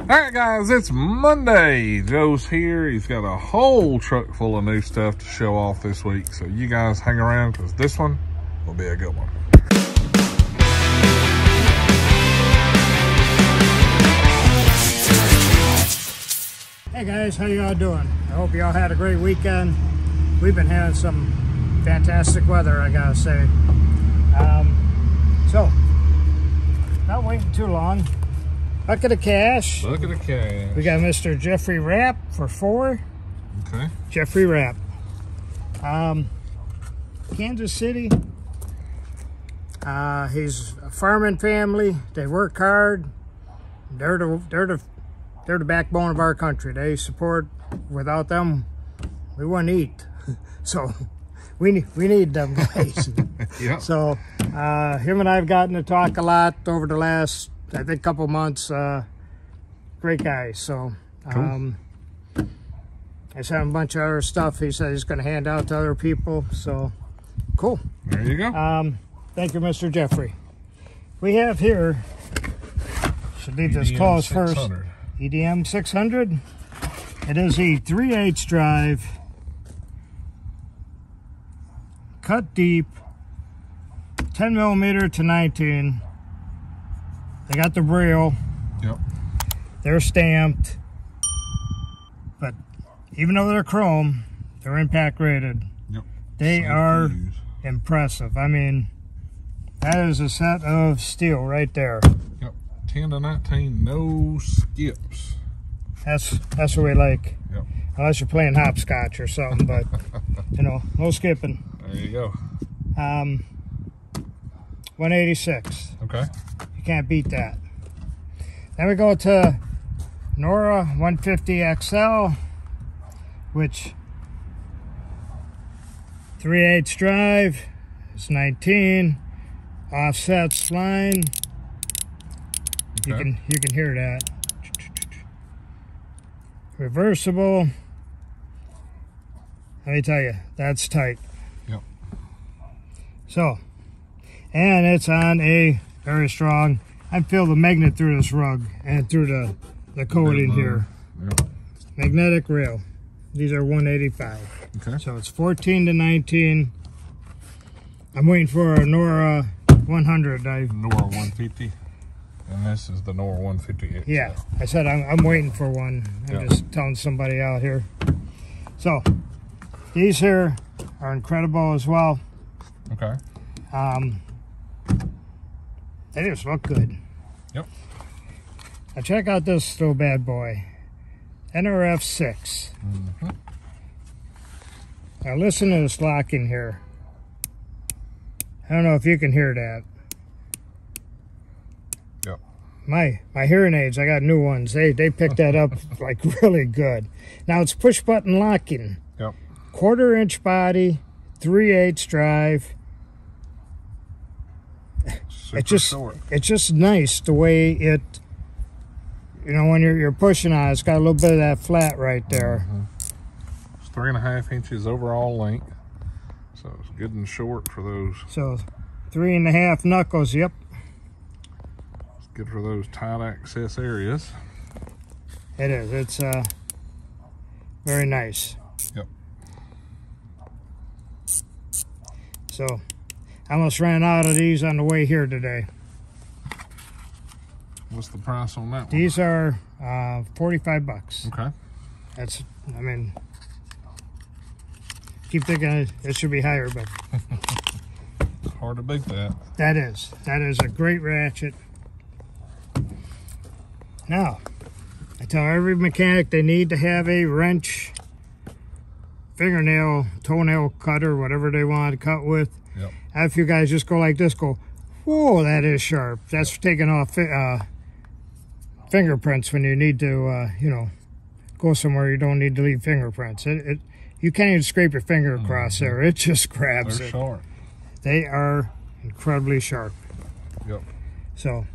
All right, guys, it's Monday. Joe's here. He's got a whole truck full of new stuff to show off this week. So you guys hang around because this one will be a good one. Hey guys, how y'all doing? I hope y'all had a great weekend. We've been having some fantastic weather, I gotta say. Um, so, not waiting too long. Bucket of cash. Look at the cash. We got Mr. Jeffrey Rapp for four. Okay. Jeffrey Rapp. Um, Kansas City. Uh, he's a farming family. They work hard. They're the, they're the, they're the backbone of our country. They support, without them, we wouldn't eat. So we, need we need them guys. Yeah. So uh, him and I have gotten to talk a lot over the last, I think, a couple months. Uh, great guy. So um, I sent a bunch of other stuff. He said he's going to hand out to other people. So cool. There you go. Um, thank you, Mr. Jeffrey. We have here. Should leave this closed first. EDM 600. It is a 3 8 drive, cut deep, 10 millimeter to 19. They got the braille, Yep. they're stamped, but even though they're chrome, they're impact rated. Yep. They are impressive. I mean, that is a set of steel right there. Yep. 10 to 19, no skips. That's that's what we like. Yep. Unless you're playing hopscotch or something, but you know, no skipping. There you go. Um, 186. Okay. You can't beat that. Then we go to Nora 150 XL, which 3 8 drive is 19. Offset spline. You Okay. can you can hear that. Reversible. Let me tell you, that's tight. Yep. So, and it's on a very strong. I feel the magnet through this rug and through the the coating here. Yep. Magnetic rail. These are 185. Okay. So it's 14 to 19. I'm waiting for a Nora 100. I Nora 150. And this is the Nora 150. XL. Yeah, I said I'm, I'm waiting for one. I'm Yeah. just telling somebody out here. So, these here are incredible as well. Okay. Um, they look good. Yep. Now check out this little bad boy, NRF 6. Mhm. Now listen to this locking here. I don't know if you can hear that. Yep. My my hearing aids, I got new ones. They they picked that up like really good. Now it's push button locking. Yep. Quarter inch body, three eighths drive. Super It's just short. it's just nice the way it. You know when you're you're pushing on, it, it's got a little bit of that flat right there. It's three and a half inches overall length. So it's good and short for those. So three and a half knuckles. Yep. It's good for those tight access areas. It is. It's uh very nice. Yep. So I almost ran out of these on the way here today. What's the price on that one? These are uh 45 bucks. Okay. That's I mean keep thinking it- it should be higher, but Hard to beat that. that is. That is a great ratchet. Now, I tell every mechanic they need to have a wrench, fingernail, toenail cutter, whatever they want to cut with. Yep. you guys just go like this, go, whoa, that is sharp. That's taking off uh, fingerprints when you need to, uh, you know, go somewhere you don't need to leave fingerprints. It, it you can't even scrape your finger across there. It just grabs They're it. short. They are incredibly sharp. Yep. So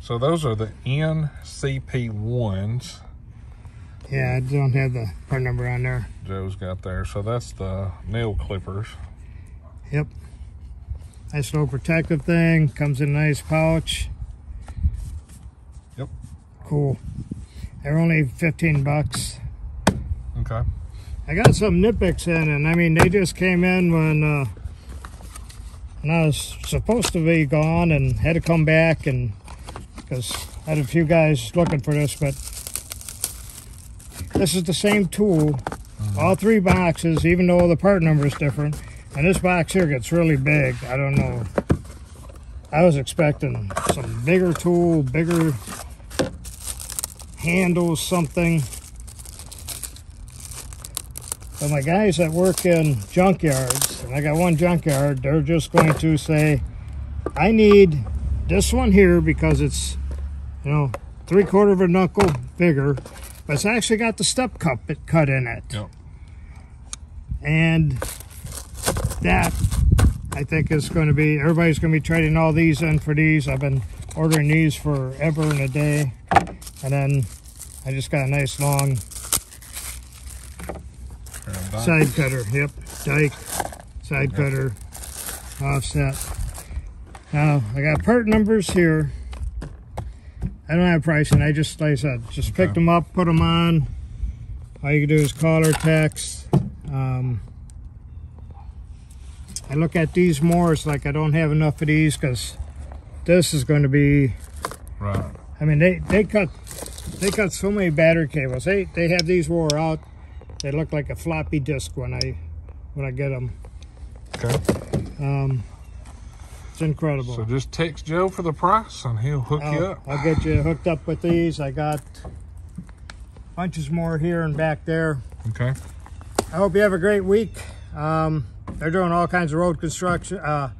So those are the NCP ones yeah, I don't have the part number on there. Joe's got there. So that's the nail clippers. Yep. Nice little protective thing. Comes in a nice pouch. Yep. cool. They're only 15 bucks. Okay. I got some Knipex in, and I mean, they just came in when, uh, when I was supposed to be gone and had to come back, and because I had a few guys looking for this, but this is the same tool, all three boxes, even though the part number is different. And this box here gets really big. I don't know. I was expecting some bigger tool, bigger handles, something. But my guys that work in junkyards, and I got one junkyard, they're just going to say, I need this one here because it's, you know, three quarter of a knuckle bigger, but it's actually got the step cut cut in it. Yep. And that I think is going to be everybody's going to be trading all these in for these. I've been ordering these forever and a day, and then I just got a nice long side cutter. Yep, dike side cutter offset. Now I got part numbers here. I don't have pricing. I just, like I said, just Okay. picked them up, put them on. All you can do is call or text. Um, I look at these more. It's like I don't have enough of these because this is going to be. Right. I mean, they they cut they cut so many battery cables. They they have these wore out. They look like a floppy disk when I when I get them. Okay. Um, it's incredible. So just text Joe for the price and he'll hook you I'll, up. I'll get you hooked up with these. I got bunches more here and back there. Okay. I hope you have a great week. Um, they're doing all kinds of road construction, uh,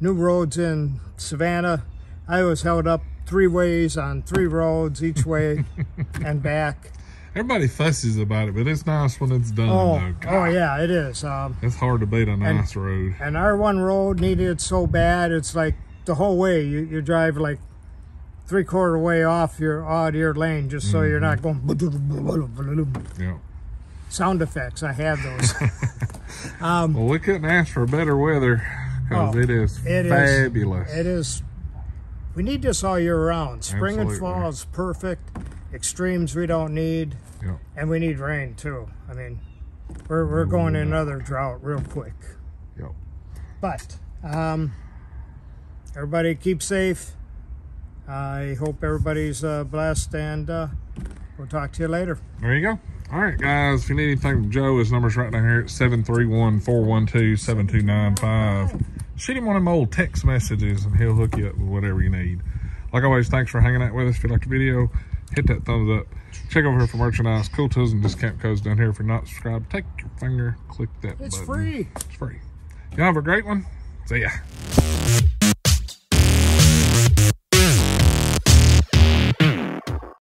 new roads in Savannah. I was held up three ways on three roads each way and back. Everybody fusses about it, but it's nice when it's done. Oh, oh yeah, it is. Um, It's hard to beat a nice road. and our one road needed it so bad. It's like the whole way you, you drive like three quarter way off your odd ear lane just so you're not going Yeah. sound effects. I have those. um, Well, we couldn't ask for better weather because Oh, it is it is- fabulous. It is. We need this all year round. Spring and fall is perfect. Extremes we don't need, Yeah. and we need rain too. I mean, we're we're going in another drought real quick. Yep. But um, everybody keep safe. I hope everybody's uh, blessed, and uh, we'll talk to you later. There you go. All right, guys. If you need anything from Joe, his number's right down here at 731-412-7295. Shoot him one of them old text messages and he'll hook you up with whatever you need. Like always, thanks for hanging out with us. If you liked the video, hit that thumbs up. Check over here for merchandise, cool tools, and discount codes down here. If you're not subscribed, take your finger, click that It's button. free. It's free. Y'all have a great one. See ya.